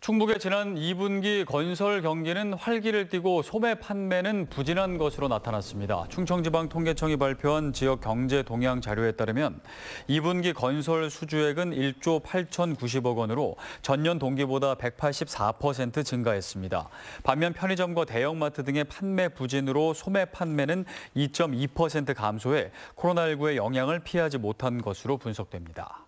충북의 지난 2분기 건설 경기는 활기를 띠고 소매 판매는 부진한 것으로 나타났습니다. 충청지방통계청이 발표한 지역 경제 동향 자료에 따르면 2분기 건설 수주액은 1조 8,090억 원으로 전년 동기보다 184% 증가했습니다. 반면 편의점과 대형마트 등의 판매 부진으로 소매 판매는 2.2% 감소해 코로나19의 영향을 피하지 못한 것으로 분석됩니다.